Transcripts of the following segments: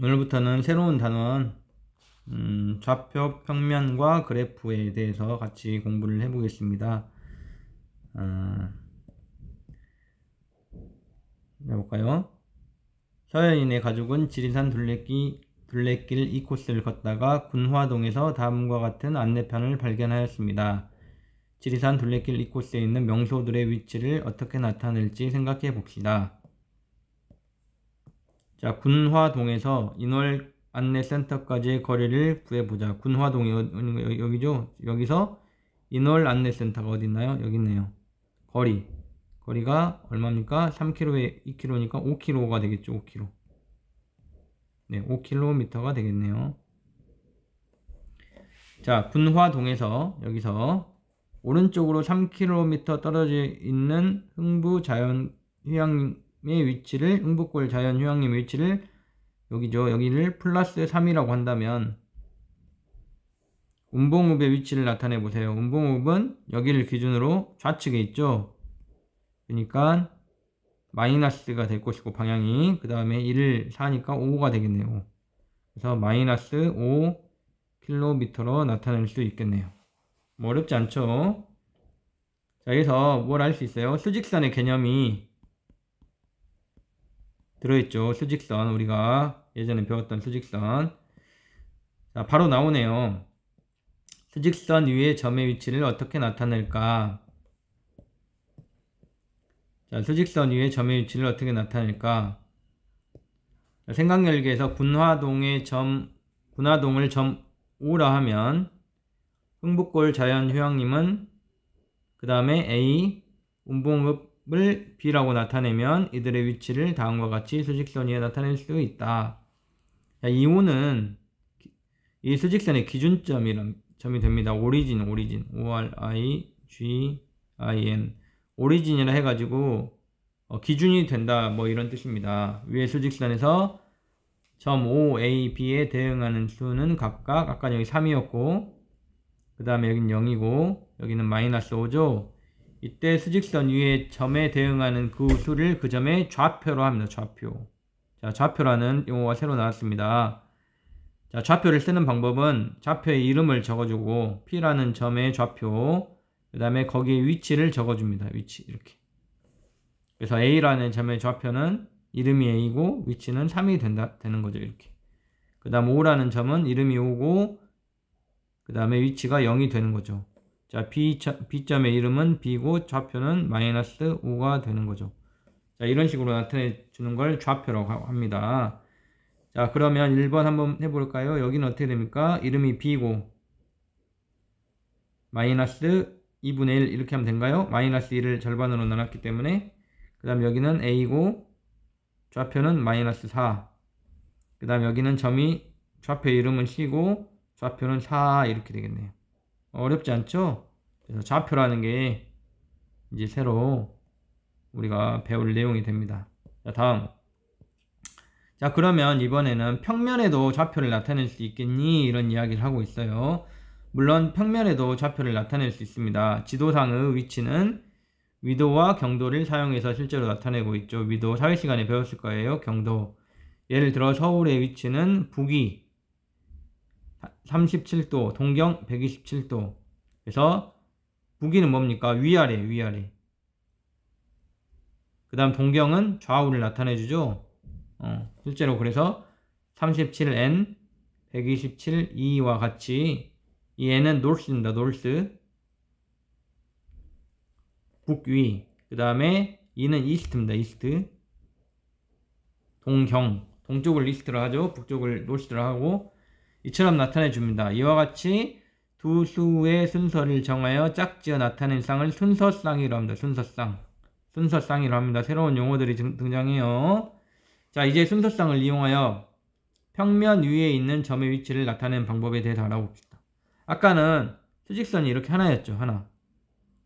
오늘부터는 새로운 단원 음, 좌표 평면과 그래프에 대해서 같이 공부를 해보겠습니다. 어, 해볼까요? 서현인의 가족은 지리산 둘레길, 둘레길 2코스를 걷다가 군화동에서 다음과 같은 안내편을 발견하였습니다. 지리산 둘레길 2코스에 있는 명소들의 위치를 어떻게 나타낼지 생각해 봅시다. 자, 군화동에서 인월 안내센터까지의 거리를 구해보자. 군화동이 여기죠? 여기서 인월 안내센터가 어디 있나요? 여기 있네요. 거리. 거리가 얼마입니까? 3km에 2km니까 5km가 되겠죠. 5km. 네, 5km가 되겠네요. 자, 군화동에서 여기서 오른쪽으로 3km 떨어져 있는 흥부 자연 휴양 위치를 흥북골 자연휴양림 위치를 여기죠. 여기를 플러스 3이라고 한다면 운봉읍의 위치를 나타내 보세요. 운봉읍은 여기를 기준으로 좌측에 있죠. 그러니까 마이너스가 될 것이고 방향이 그 다음에 1을 4니까 5가 되겠네요. 그래서 마이너스 5km로 나타낼 수 있겠네요. 뭐 어렵지 않죠? 자, 여기서 뭘 알 수 있어요? 수직선의 개념이 들어있죠. 수직선 우리가 예전에 배웠던 수직선 자 바로 나오네요. 수직선 위의 점의 위치를 어떻게 나타낼까? 자, 수직선 위의 점의 위치를 어떻게 나타낼까? 생각열기에서 군화동의 점, 군화동을 점 5라 하면 흥북골 자연휴양림은 그 다음에 A, 운봉읍 을 B라고 나타내면 이들의 위치를 다음과 같이 수직선 위에 나타낼 수 있다. 자, 이 5는 이 수직선의 기준점이란 점이 됩니다. 오리진, 오리진, O-R-I-G-I-N 오리진이라 해가지고 어, 기준이 된다 뭐 이런 뜻입니다. 위에 수직선에서 점 O, A, B에 대응하는 수는 각각 아까 여기 3이었고 그 다음에 여기는 0이고 여기는 마이너스 5죠. 이때 수직선 위에 점에 대응하는 그 수를 그 점의 좌표로 합니다. 좌표. 자, 좌표라는 용어가 새로 나왔습니다. 자, 좌표를 쓰는 방법은 좌표의 이름을 적어주고 P라는 점의 좌표, 그 다음에 거기에 위치를 적어줍니다. 위치 이렇게. 그래서 A라는 점의 좌표는 이름이 A고 위치는 3이 된다, 되는 거죠. 이렇게. 그 다음 5라는 점은 이름이 5고 그 다음에 위치가 0이 되는 거죠. 자, B, B점의 이름은 B고 좌표는 마이너스 5가 되는 거죠. 자, 이런 식으로 나타내 주는 걸 좌표라고 합니다. 자, 그러면 1번 한번 해볼까요? 여기는 어떻게 됩니까? 이름이 B고 마이너스 2분의 1 이렇게 하면 된가요? 마이너스 1을 절반으로 나눴기 때문에 그 다음 여기는 A고 좌표는 마이너스 4. 그 다음 여기는 점이 좌표 이름은 C고 좌표는 4 이렇게 되겠네요. 어렵지 않죠? 그래서 좌표라는 게 이제 새로 우리가 배울 내용이 됩니다. 자, 다음. 자, 그러면 이번에는 평면에도 좌표를 나타낼 수 있겠니? 이런 이야기를 하고 있어요. 물론 평면에도 좌표를 나타낼 수 있습니다. 지도상의 위치는 위도와 경도를 사용해서 실제로 나타내고 있죠. 위도 사회시간에 배웠을 거예요. 경도. 예를 들어 서울의 위치는 북위 37도, 동경 127도. 그래서 북위는 뭡니까? 위아래, 위아래. 그 다음 동경은 좌우를 나타내주죠. 어, 실제로 그래서 37n, 127e와 같이 이 n은 노스입니다. 노스. 북위. 그 다음에 e는 east입니다. east. 동경. 동쪽을 east로 하죠. 북쪽을 노스로 하고 이처럼 나타내 줍니다. 이와 같이 두 수의 순서를 정하여 짝지어 나타낸 쌍을 순서쌍이라고 합니다. 순서쌍. 순서쌍이라고 합니다. 새로운 용어들이 등장해요. 자, 이제 순서쌍을 이용하여 평면 위에 있는 점의 위치를 나타내는 방법에 대해서 알아봅시다. 아까는 수직선이 이렇게 하나였죠. 하나.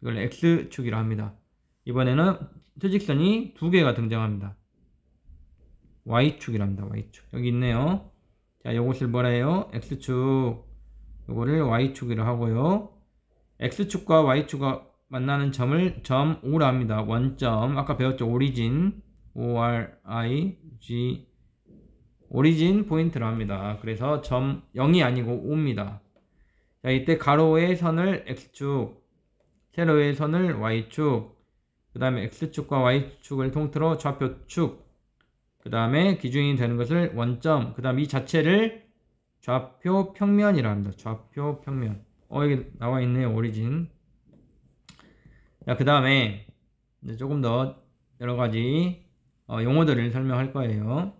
이걸 X축이라 고 합니다. 이번에는 수직선이 두 개가 등장합니다. Y축이랍니다. Y축. 여기 있네요. 자, 요것을 뭐라 해요? X축. 요거를 Y축이라 고 하고요. X축과 Y축과 만나는 점을 점 5라 합니다. 원점. 아까 배웠죠? 오리진. O-R-I-G 오리진 포인트를 합니다. 그래서 점 0이 아니고 5입니다. 자, 이때 가로의 선을 x축, 세로의 선을 y축, 그 다음에 x축과 y축을 통틀어 좌표축, 그 다음에 기준이 되는 것을 원점, 그 다음 이 자체를 좌표 평면이라 합니다. 좌표 평면. 어, 여기 나와 있네요. 오리진. 자, 그 다음에 조금 더 여러 가지 어, 용어들을 설명할 거예요.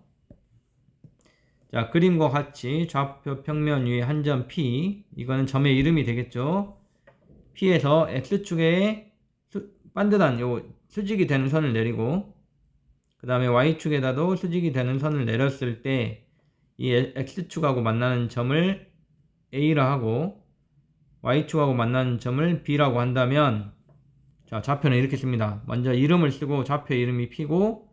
자, 그림과 같이 좌표 평면 위에 한 점 P, 이거는 점의 이름이 되겠죠. P에서 X축에 수, 반듯한 요 수직이 되는 선을 내리고, 그 다음에 Y축에다도 수직이 되는 선을 내렸을 때, 이 X축하고 만나는 점을 A라 하고, Y축하고 만나는 점을 B라고 한다면, 자, 좌표는 이렇게 씁니다. 먼저 이름을 쓰고 좌표 이름이 P고,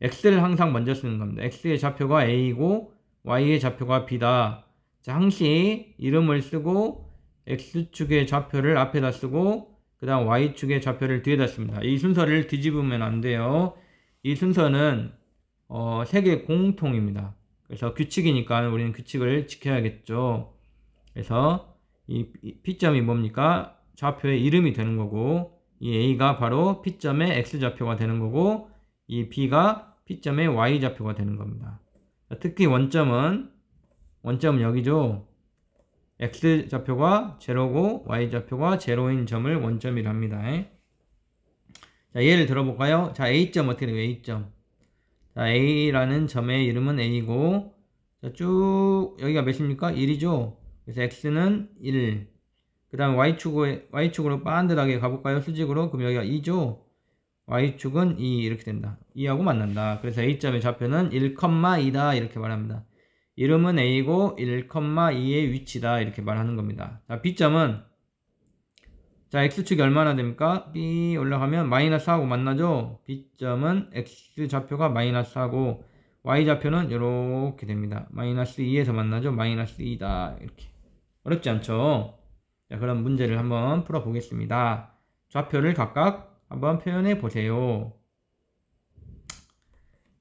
X를 항상 먼저 쓰는 겁니다. X의 좌표가 A고, y의 좌표가 b다. 자, 항시 이름을 쓰고 x축의 좌표를 앞에다 쓰고 그 다음 y축의 좌표를 뒤에다 씁니다. 이 순서를 뒤집으면 안 돼요. 이 순서는 어, 세계 공통입니다. 그래서 규칙이니까 우리는 규칙을 지켜야겠죠. 그래서 이 P점이 뭡니까? 좌표의 이름이 되는 거고 이 A가 바로 P점의 X좌표가 되는 거고 이 B가 P점의 Y좌표가 되는 겁니다. 특히 원점은 원점은 여기죠. x 좌표가 제로고 y 좌표가 제로인 점을 원점이랍니다. 자, 예를 들어볼까요? 자, A점 어떻게 돼요? A점. 자, A라는 점의 이름은 A고 자, 쭉 여기가 몇입니까? 1이죠. 그래서 X는 1. 그 다음에 Y축으로, Y축으로 반듯하게 가볼까요? 수직으로. 그럼 여기가 2죠. y축은 2 이렇게 된다. 2하고 만난다. 그래서 a점의 좌표는 1,2다 이렇게 말합니다. 이름은 a고 1,2의 위치다 이렇게 말하는 겁니다. 자, b점은 자 x축이 얼마나 됩니까? b 올라가면 마이너스 하고 만나죠? b점은 x 좌표가 마이너스 하고 y 좌표는 이렇게 됩니다. 마이너스 2에서 만나죠? 마이너스 2다 이렇게 어렵지 않죠? 자, 그럼 문제를 한번 풀어보겠습니다. 좌표를 각각 한번 표현해 보세요.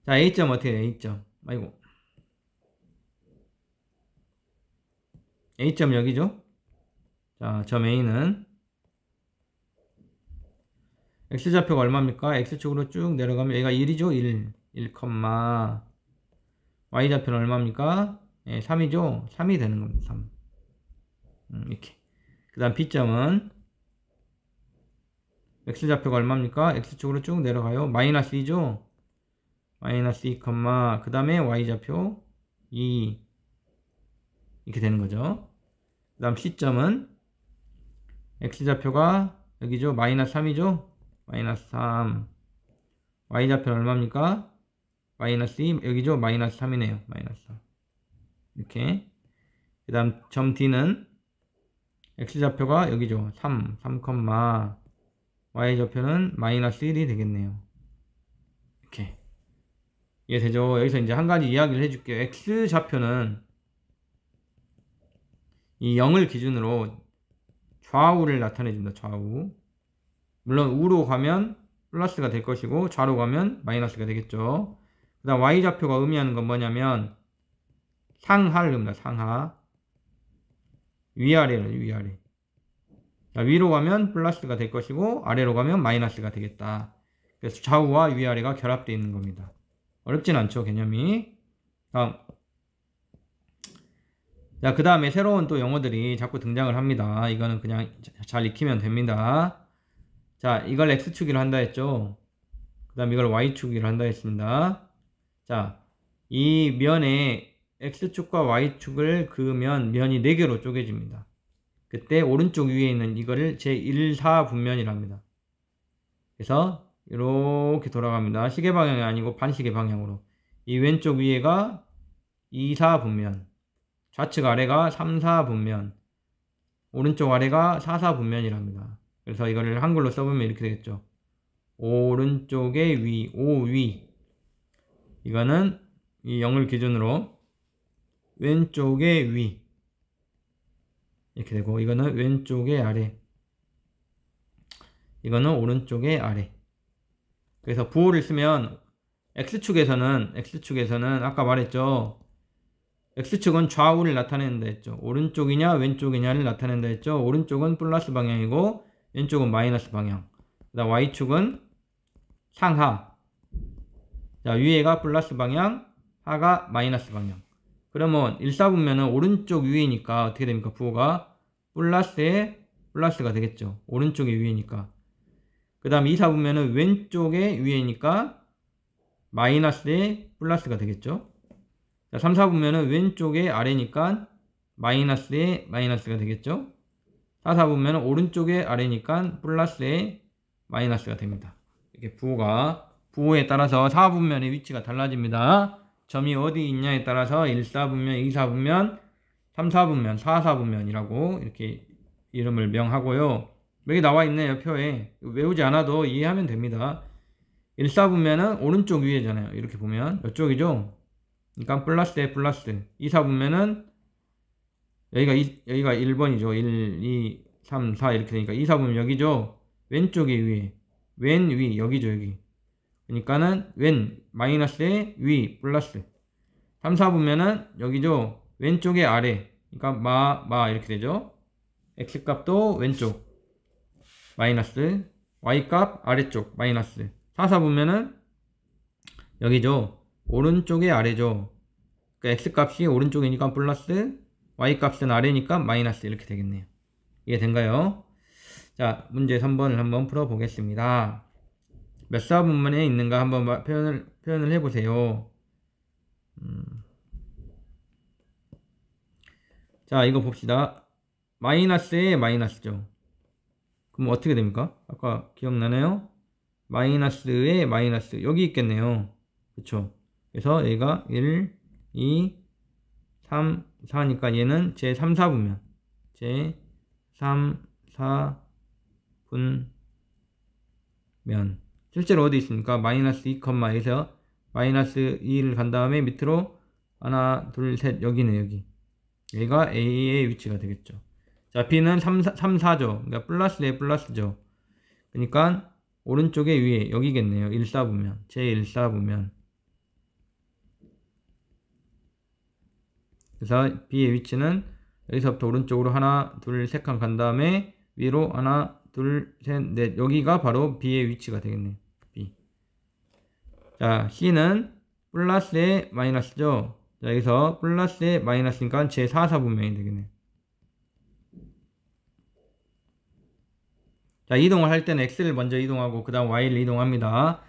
자, A점 어떻게 돼? A점. 아이고. A점 여기죠? 자, 점 A는 X좌표가 얼마입니까? X축으로 쭉 내려가면 얘가 1이죠? 1. 1, Y좌표는 얼마입니까? 예, 3이죠? 3이 되는 겁니다. 3. 음, 이렇게. 그 다음 B점은 x좌표가 얼마입니까? x축으로 쭉 내려가요. 마이너스 2죠? 마이너스 2, 그 다음에 y좌표 2 이렇게 되는 거죠. 그 다음 c점은 x좌표가 여기죠? 마이너스 3이죠? 마이너스 3 y좌표는 얼마입니까? 마이너스 2 여기죠? 마이너스 3이네요. 마이너스 3 이렇게 그 다음 점 D는 x좌표가 여기죠. 3, 3, y좌표는 마이너스 1이 되겠네요. 이렇게 이해되죠? 여기서 이제 한 가지 이야기를 해줄게요. x좌표는 이 0을 기준으로 좌우를 나타내줍니다. 좌우. 물론 우로 가면 플러스가 될 것이고 좌로 가면 마이너스가 되겠죠. 그 다음 y좌표가 의미하는 건 뭐냐면 상하를 의미합니다. 상하. 위아래는 위아래. 자, 위로 가면 플러스가 될 것이고 아래로 가면 마이너스가 되겠다. 그래서 좌우와 위아래가 결합되어 있는 겁니다. 어렵진 않죠, 개념이. 다음. 자, 그 다음에 새로운 또 용어들이 자꾸 등장을 합니다. 이거는 그냥 잘 익히면 됩니다. 자, 이걸 X축이로 한다 했죠. 그 다음 이걸 Y축이로 한다 했습니다. 자, 이 면에 X축과 Y축을 그으면 면이 4개로 쪼개집니다. 그때 오른쪽 위에 있는 이거를 제1사 분면이랍니다. 그래서 이렇게 돌아갑니다. 시계 방향이 아니고 반시계 방향으로. 이 왼쪽 위에가 2사 분면, 좌측 아래가 3사 분면, 오른쪽 아래가 4사 분면이랍니다. 그래서 이거를 한글로 써보면 이렇게 되겠죠. 오른쪽의 위, 오위. 이거는 이 0을 기준으로 왼쪽의 위. 이렇게 되고 이거는 왼쪽의 아래 이거는 오른쪽의 아래 그래서 부호를 쓰면 X축에서는 X축에서는 아까 말했죠 x축은 좌우를 나타낸다 했죠. 오른쪽이냐 왼쪽이냐를 나타낸다 했죠. 오른쪽은 플러스 방향이고 왼쪽은 마이너스 방향. 그다음 y축은 상하. 자, 위에가 플러스 방향, 하가 마이너스 방향. 그러면 1, 4분면은 오른쪽 위에니까 어떻게 됩니까? 부호가 플러스에 플러스가 되겠죠. 오른쪽에 위에니까. 그 다음 2, 4분면은 왼쪽에 위에니까 마이너스에 플러스가 되겠죠. 자, 3, 4분면은 왼쪽에 아래니까 마이너스에 마이너스가 되겠죠. 4, 4분면은 오른쪽에 아래니까 플러스에 마이너스가 됩니다. 이렇게 부호가 부호에 따라서 4분면의 위치가 달라집니다. 점이 어디 있냐에 따라서 1, 4분면, 2, 4분면, 3, 4분면, 4, 4분면이라고 이렇게 이름을 명하고요. 여기 나와 있네요, 표에. 외우지 않아도 이해하면 됩니다. 1, 4분면은 오른쪽 위에잖아요. 이렇게 보면. 이쪽이죠? 그러니까 플러스에 플러스. 2, 4분면은 여기가, 2, 여기가 1번이죠. 1, 2, 3, 4 이렇게 되니까 2, 4분면 여기죠? 왼쪽에 위에. 왼 위, 여기죠, 여기. 그러니까는 왼, 마이너스에 위, 플러스. 3, 4분면은 여기죠? 왼쪽에 아래. 그러니까 마, 마 이렇게 되죠? x값도 왼쪽. 마이너스. y값 아래쪽. 마이너스. 4, 4분면은 여기죠? 오른쪽에 아래죠. 그러니까 x값이 오른쪽이니까 플러스. Y값은 아래니까 마이너스 이렇게 되겠네요. 이해된가요? 자, 문제 3번을 한번 풀어보겠습니다. 몇 사분면에 있는가 한번 표현을, 표현을 해보세요. 음. 자, 이거 봅시다. 마이너스에 마이너스죠. 그럼 어떻게 됩니까? 아까 기억나나요? 마이너스에 마이너스. 여기 있겠네요. 그쵸? 그래서 얘가 1, 2, 3, 4니까 얘는 제 3, 4분면. 제 3, 4, 분면. 실제로 어디 있습니까? 마이너스 2,1에서 마이너스 2를 간 다음에 밑으로 하나 둘 셋 여기네 여기. 여기가 A의 위치가 되겠죠. 자 B는 3, 3 4죠. 그러니까 플러스에 플러스죠. 그러니까 오른쪽에 위에 여기겠네요. 1, 4부면. 제 1, 4부면 그래서 B의 위치는 여기서부터 오른쪽으로 하나 둘셋칸간 다음에 위로 하나 둘, 셋, 넷. 여기가 바로 B의 위치가 되겠네요. B. 자, C는 플러스에 마이너스죠. 자, 여기서 플러스에 마이너스니까 제 4, 4분면이 되겠네요. 자, 이동을 할 때는 X를 먼저 이동하고 그 다음 Y를 이동합니다.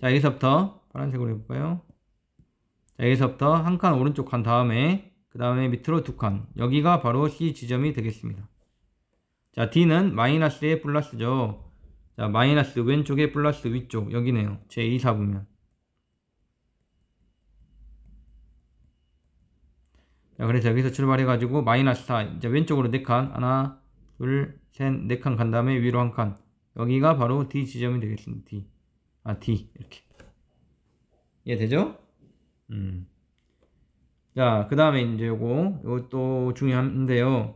자, 여기서부터 파란색으로 해볼까요? 자, 여기서부터 한 칸 오른쪽 간 다음에 그 다음에 밑으로 두 칸. 여기가 바로 C 지점이 되겠습니다. 자, D는 마이너스에 플러스죠. 자, 마이너스 왼쪽에 플러스 위쪽. 여기네요. 제2 사보면. 자, 그래서 여기서 출발해가지고 마이너스 4. 이제 왼쪽으로 4칸. 하나, 둘, 셋, 4칸 간 다음에 위로 한 칸. 여기가 바로 D 지점이 되겠습니다. D. 아, D. 이렇게. 이해되죠? 음. 자, 그 다음에 이제 요거, 요것도 중요한데요.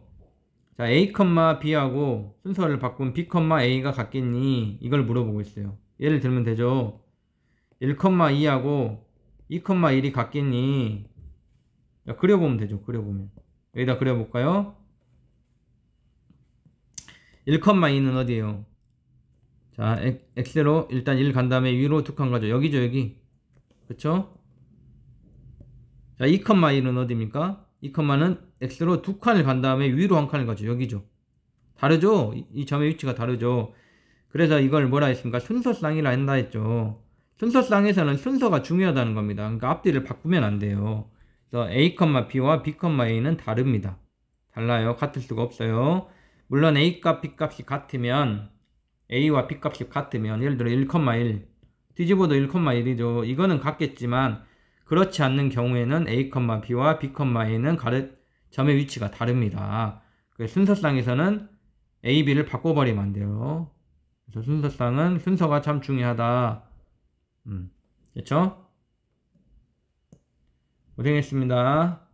자, A, B하고 순서를 바꾼 B, A가 같겠니? 이걸 물어보고 있어요. 예를 들면 되죠. 1, 2하고 2, 1이 같겠니? 야, 그려보면 되죠. 그려보면. 여기다 그려볼까요? 1, 2는 어디에요? 자, X로 일단 1 간 다음에 위로 두 칸 가죠. 여기죠, 여기. 그쵸? 자, 2, 1은 어디입니까? 2컴마는 x로 두 칸을 간 다음에 위로 한 칸을 가죠. 여기죠. 다르죠? 이, 이 점의 위치가 다르죠. 그래서 이걸 뭐라 했습니까? 순서쌍이라 한다 했죠. 순서쌍에서는 순서가 중요하다는 겁니다. 그러니까 앞뒤를 바꾸면 안 돼요. 그래서 a, b와 b, a는 다릅니다. 달라요. 같을 수가 없어요. 물론 a 값, b 값이 같으면 a와 b 값이 같으면 예를 들어 1,1 뒤집어도 1,1이죠. 이거는 같겠지만 그렇지 않는 경우에는 A, B와 B, A는 가르, 점의 위치가 다릅니다. 그 순서상에서는 A, B를 바꿔버리면 안 돼요. 그래서 순서상은 순서가 참 중요하다. 음, 됐죠? 고생했습니다.